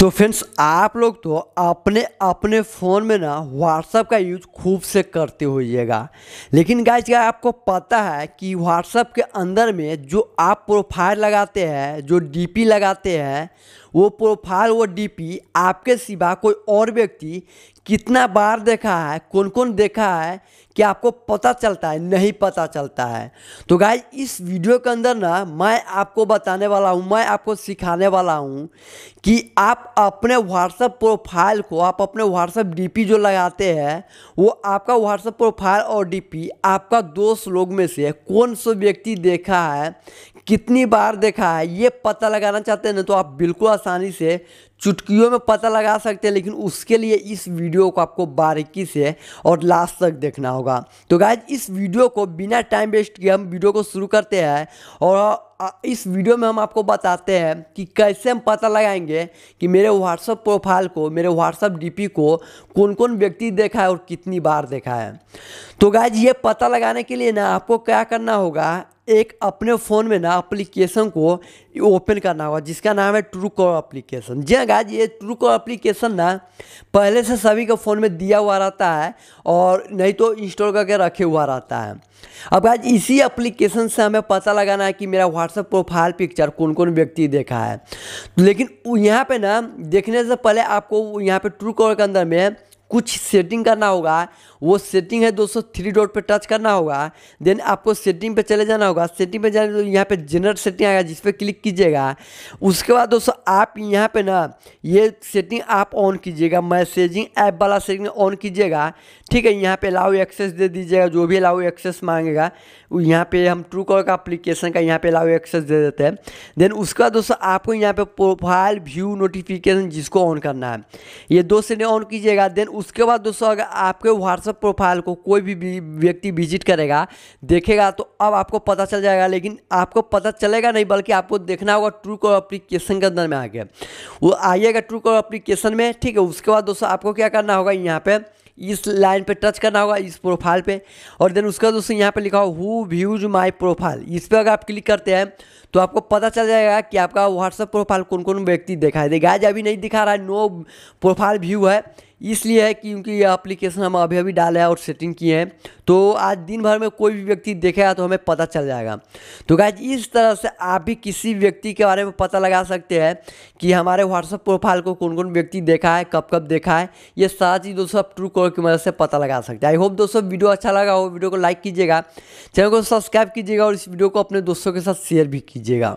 तो फ्रेंड्स आप लोग तो अपने अपने फ़ोन में ना व्हाट्सअप का यूज़ खूब से करते होइएगा। लेकिन गाइज़ क्या आपको पता है कि व्हाट्सअप के अंदर में जो आप प्रोफ़ाइल लगाते हैं, जो डीपी लगाते हैं वो प्रोफ़ाइल वो डीपी आपके सिवा कोई और व्यक्ति कितना बार देखा है कौन कौन देखा है, कि आपको पता चलता है, नहीं पता चलता है। तो गाइज़ इस वीडियो के अंदर ना, मैं आपको बताने वाला हूँ, मैं आपको सिखाने वाला हूँ कि आप अपने व्हाट्सअप प्रोफ़ाइल को, आप अपने व्हाट्सअप डीपी जो लगाते हैं, वो आपका व्हाट्सअप प्रोफ़ाइल और डीपी आपका दोस्त लोग में से कौन सा व्यक्ति देखा है कितनी बार देखा है, ये पता लगाना चाहते हैं, ना तो आप बिल्कुल आसानी से चुटकियों में पता लगा सकते हैं, लेकिन उसके लिए इस वीडियो को आपको बारीकी से और लास्ट तक देखना होगा। तो गाइज़ इस वीडियो को बिना टाइम वेस्ट किए हम वीडियो को शुरू करते हैं और इस वीडियो में हम आपको बताते हैं कि कैसे हम पता लगाएँगे कि मेरे व्हाट्सअप प्रोफ़ाइल को, मेरे व्हाट्सअप डीपी को कौन कौन व्यक्ति देखा है और कितनी बार देखा है। तो गाइज़ ये पता लगाने के लिए ना आपको क्या करना होगा एक अपने फ़ोन में ना एप्लीकेशन को ओपन करना होगा, जिसका नाम है ट्रू कॉल एप्लीकेशन जी हाँ ये ट्रू कॉल एप्लीकेशन ना पहले से सभी के फ़ोन में दिया हुआ रहता है और नहीं तो इंस्टॉल करके रखे हुआ रहता है। अब आज इसी एप्लीकेशन से हमें पता लगाना है कि मेरा व्हाट्सएप प्रोफ़ाइल पिक्चर कौन कौन व्यक्ति देखा है। लेकिन यहाँ पे ना देखने से पहले आपको यहाँ पे ट्रू कॉल के अंदर में कुछ सेटिंग करना होगा, वो सेटिंग है दोस्तों थ्री डॉट पे टच करना होगा देन आपको सेटिंग पे चले जाना होगा। सेटिंग पे जाने तो यहाँ पे जनरल सेटिंग आएगा, जिस पे क्लिक कीजिएगा। उसके बाद दोस्तों आप यहाँ पे ना, ये सेटिंग आप ऑन कीजिएगा मैसेजिंग ऐप वाला सेटिंग ऑन कीजिएगा। ठीक है, यहाँ पे लाउ एक्सेस दे दीजिएगा, जो भी लाउ एक्सेस मांगेगा यहाँ पे हम ट्रू कॉल का अप्लीकेशन का यहाँ पे लाउ एक्सेस दे देते हैं। देन उसके बाद दोस्तों आपको यहाँ पे प्रोफ़ाइल व्यू नोटिफिकेशन जिसको ऑन करना है। ये दो सेटिंग ऑन कीजिएगा देन उसके बाद दोस्तों, अगर आपके व्हाट्सअप प्रोफ़ाइल को कोई भी व्यक्ति विज़िट करेगा, देखेगा तो अब आपको पता चल जाएगा, लेकिन आपको पता चलेगा नहीं, बल्कि आपको देखना होगा ट्रू कॉल अप्लीकेशन के अंदर में आगे वो आइएगा ट्रू कॉल अप्लीकेशन में, ठीक है, उसके बाद दोस्तों, आपको क्या करना होगा, यहाँ पर इस लाइन पे टच करना होगा, इस प्रोफ़ाइल पे, और देन उसका दोस्तों, यहाँ पे लिखा हो हु व्यूज़ माय प्रोफ़ाइल इस पर अगर आप क्लिक करते हैं तो आपको पता चल जाएगा कि आपका व्हाट्सअप प्रोफ़ाइल कौन कौन व्यक्ति दिखाई देगा। आज अभी नहीं दिखा रहा है नो प्रोफ़ाइल व्यू है। इसलिए है क्योंकि ये एप्लीकेशन हम अभी अभी डाले हैं और सेटिंग किए हैं। तो आज दिन भर में कोई भी व्यक्ति देखेगा तो हमें पता चल जाएगा। तो गाइज़ इस तरह से आप भी किसी व्यक्ति के बारे में पता लगा सकते हैं कि हमारे व्हाट्सअप प्रोफ़ाइल को कौन कौन व्यक्ति देखा है कब कब देखा है। ये सारा चीज़ दोस्तों आप ट्रू कॉल की मदद से पता लगा सकते हैं। आई होप दोस्तों वीडियो अच्छा लगा हो, वीडियो को लाइक कीजिएगा। चैनल को सब्सक्राइब कीजिएगा और इस वीडियो को अपने दोस्तों के साथ शेयर भी कीजिएगा।